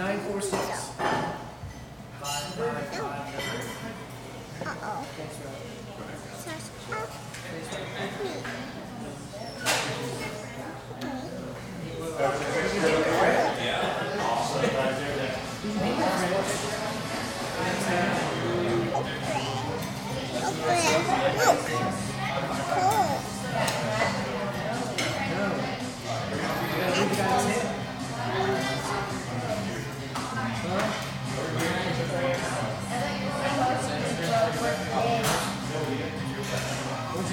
nine four six. Uh-oh.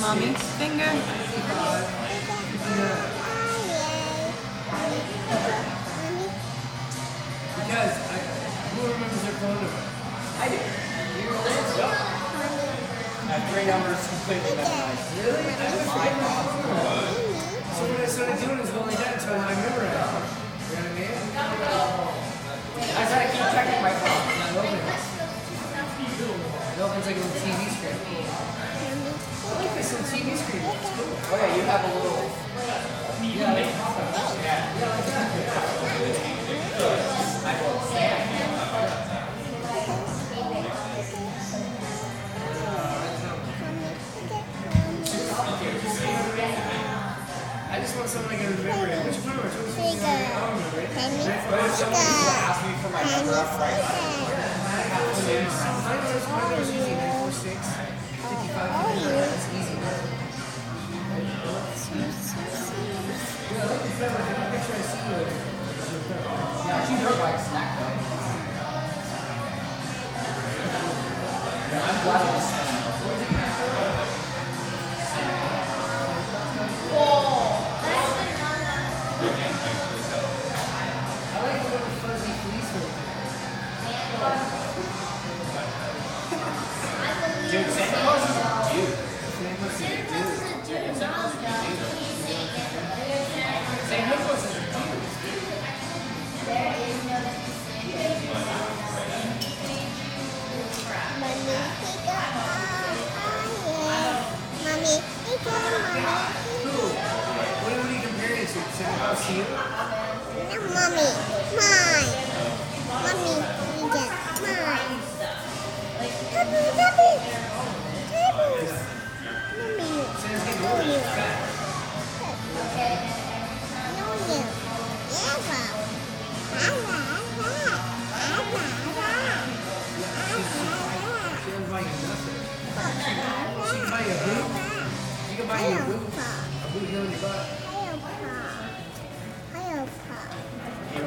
Mommy, finger. Because I, who remembers their phone number? I do. You I have three numbers completely memorized. Really? I always going I remember it. You know what I mean? I to keep checking my phone. It opens. It opens like a little TV screen. I like this little TV screen. It's cool. Oh yeah, you have a little. I just want something I can remember it. Which? Which one's I don't remember it. Me for my number up right now. My number's, to you? Mommy, mine. Mommy, you get mine. Tubby, tubby. Tubby. Mommy, Santa's getting older. He's fat. no you. Buy you nothing. She can buy you a boot. She can buy you a boot. A boot here on your butt. You